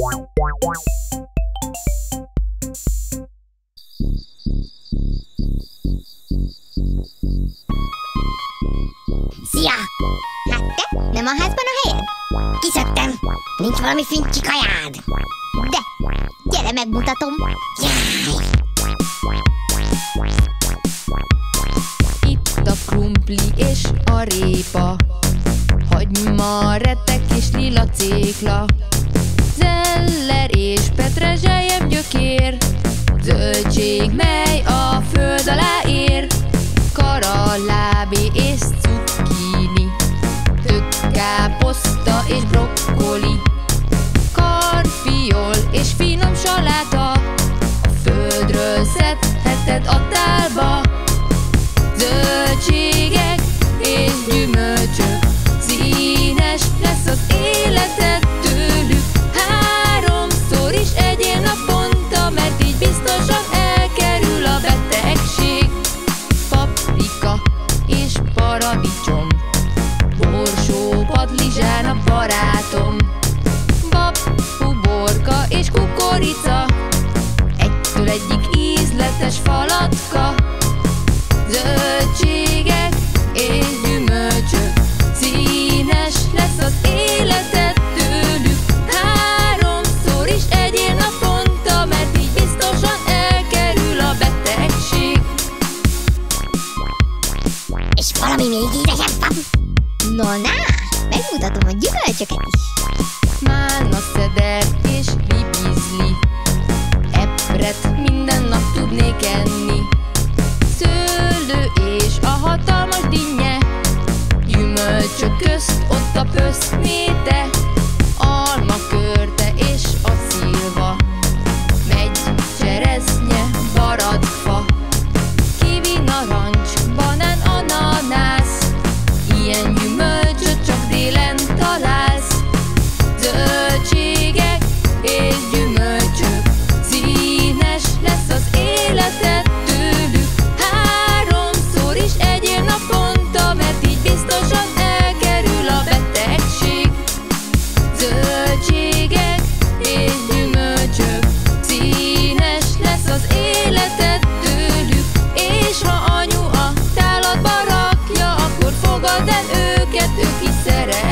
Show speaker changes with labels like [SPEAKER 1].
[SPEAKER 1] Szia! Hát te? Nem a házban a helyed? Kiszedtem. Nincs valami fincsi kajád? De, gyere megmutatom. Jaj!
[SPEAKER 2] Itt a krumpli és a répa Hagyma, retek és lila cékla Big man. Ízletes falatka Zöldségek és gyümölcsök Színes lesz az életed tőlük Háromszor is egyél naponta Mert így biztosan elkerül a betegség
[SPEAKER 1] És valami még édesebb van? No, na, megmutatom a gyümölcsöket is.
[SPEAKER 2] Közt ott a pöszméte fogad el őket, ők is szeret.